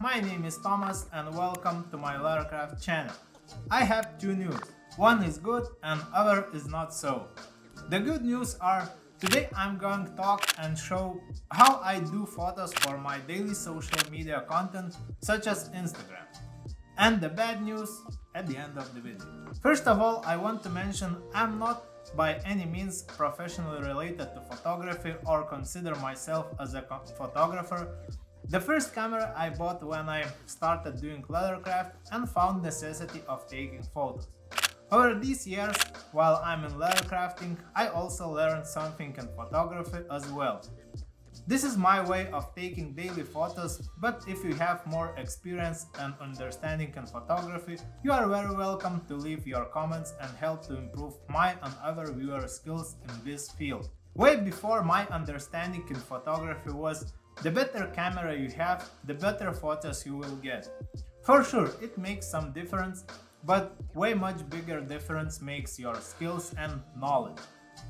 my name is Thomas and welcome to my Leathercraft channel. I have two news, one is good and other is not so. The good news are today I'm going to talk and show how I do photos for my daily social media content such as Instagram. And the bad news at the end of the video. First of all, I want to mention I'm not by any means professionally related to photography or consider myself as a photographer. The first camera I bought when I started doing leathercraft and found necessity of taking photos. Over these years, while I'm in leathercrafting, I also learned something in photography as well. This is my way of taking daily photos, but if you have more experience and understanding in photography, you are very welcome to leave your comments and help to improve my and other viewers' skills in this field. Way before my understanding in photography was the better camera you have, the better photos you will get. For sure, it makes some difference, but way much bigger difference makes your skills and knowledge.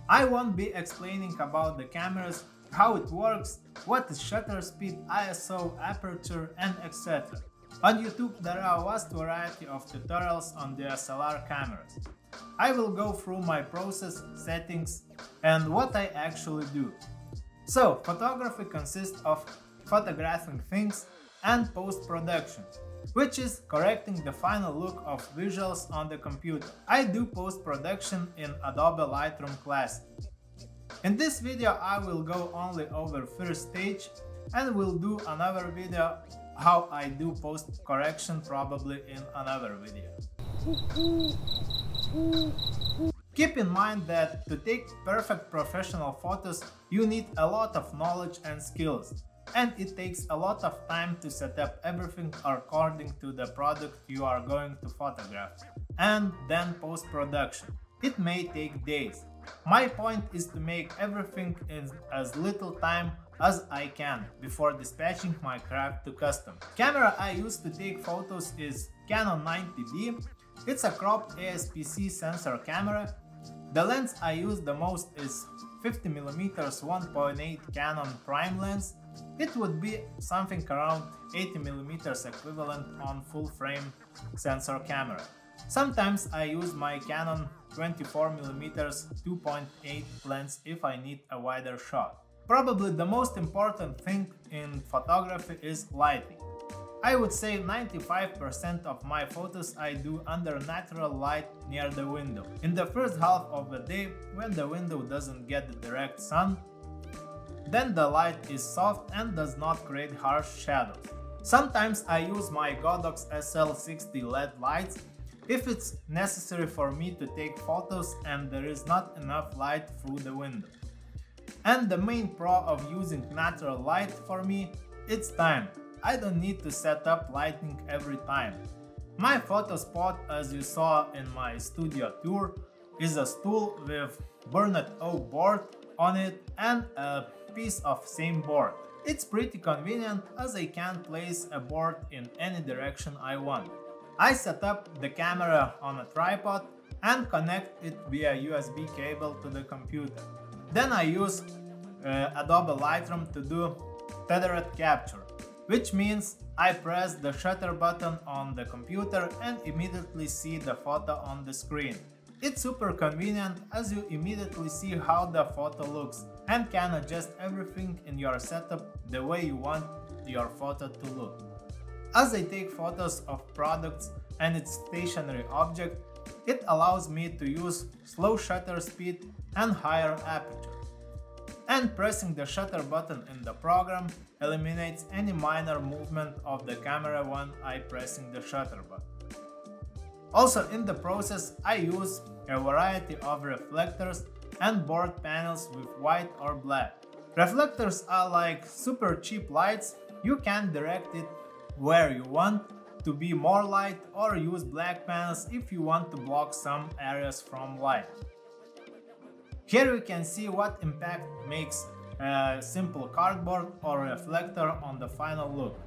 I won't be explaining about the cameras how it works, what is shutter speed, ISO, aperture and etc. On YouTube there are a vast variety of tutorials on DSLR cameras. I will go through my process, settings and what I actually do. So, photography consists of photographing things and post-production, which is correcting the final look of visuals on the computer. I do post-production in Adobe Lightroom Classic. In this video I will go only over first stage and will do another video how I do post correction probably in another video. Keep in mind that to take perfect professional photos you need a lot of knowledge and skills and it takes a lot of time to set up everything according to the product you are going to photograph and then post-production. It may take days. My point is to make everything in as little time as I can before dispatching my craft to custom. Camera I use to take photos is Canon 90D. It's a cropped APS-C sensor camera. The lens I use the most is 50mm 1.8 Canon prime lens. It would be something around 80mm equivalent on full frame sensor camera. Sometimes I use my Canon 24mm 2.8 lens if I need a wider shot. Probably the most important thing in photography is lighting. I would say 95% of my photos I do under natural light near the window. In the first half of the day, when the window doesn't get the direct sun, then the light is soft and does not create harsh shadows. Sometimes I use my Godox SL60 LED lights if it's necessary for me to take photos and there is not enough light through the window. And the main pro of using natural light for me, it's time. I don't need to set up lighting every time. My photo spot, as you saw in my studio tour, is a stool with burnet oak board on it and a piece of same board. It's pretty convenient as I can place a board in any direction I want. I set up the camera on a tripod and connect it via USB cable to the computer. Then I use uh, Adobe Lightroom to do tethered capture, which means I press the shutter button on the computer and immediately see the photo on the screen. It's super convenient as you immediately see how the photo looks and can adjust everything in your setup the way you want your photo to look. As I take photos of products and its stationary object, it allows me to use slow shutter speed and higher aperture. And pressing the shutter button in the program eliminates any minor movement of the camera when I pressing the shutter button. Also in the process I use a variety of reflectors and board panels with white or black. Reflectors are like super cheap lights, you can direct it where you want to be more light or use black panels if you want to block some areas from light. Here we can see what impact makes a simple cardboard or reflector on the final look.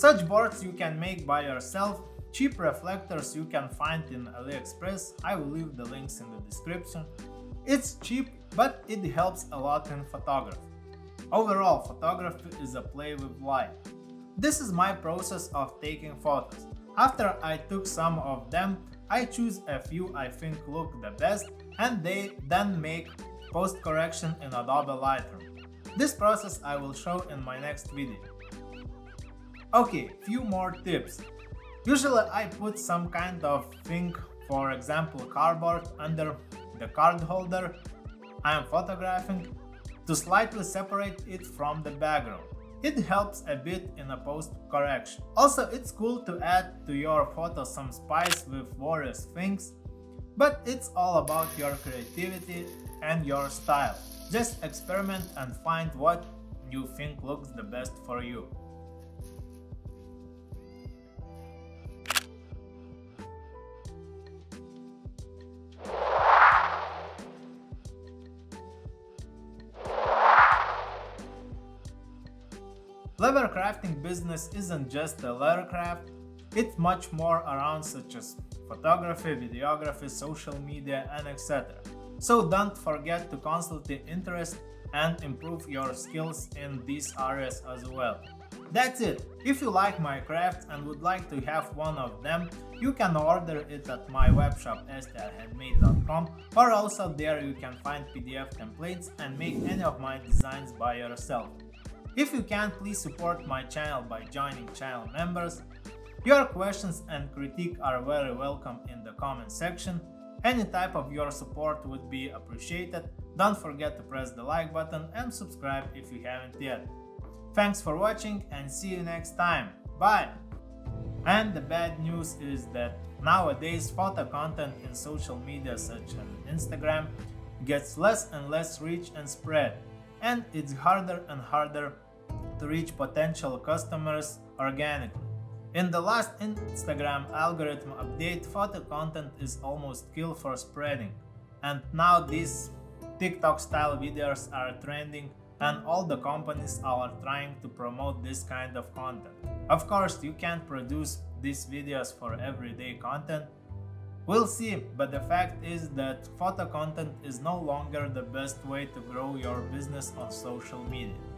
Such boards you can make by yourself, cheap reflectors you can find in AliExpress, I will leave the links in the description. It's cheap, but it helps a lot in photography. Overall, photography is a play with light. This is my process of taking photos. After I took some of them, I choose a few I think look the best and they then make post correction in Adobe Lightroom. This process I will show in my next video. Okay, few more tips. Usually I put some kind of thing, for example cardboard under the card holder I am photographing to slightly separate it from the background. It helps a bit in a post correction. Also, it's cool to add to your photo some spice with various things, but it's all about your creativity and your style. Just experiment and find what you think looks the best for you. Leather crafting business isn't just a leather craft, it's much more around such as photography, videography, social media and etc. So don't forget to constantly interest and improve your skills in these areas as well. That's it. If you like my crafts and would like to have one of them, you can order it at my webshop strhandmade.com or also there you can find PDF templates and make any of my designs by yourself. If you can, please support my channel by joining channel members. Your questions and critique are very welcome in the comment section. Any type of your support would be appreciated. Don't forget to press the like button and subscribe if you haven't yet. Thanks for watching and see you next time. Bye! And the bad news is that nowadays photo content in social media such as Instagram gets less and less reach and spread and it's harder and harder to reach potential customers organically. In the last Instagram algorithm update, photo content is almost killed for spreading, and now these TikTok style videos are trending and all the companies are trying to promote this kind of content. Of course, you can't produce these videos for everyday content, We'll see, but the fact is that photo content is no longer the best way to grow your business on social media.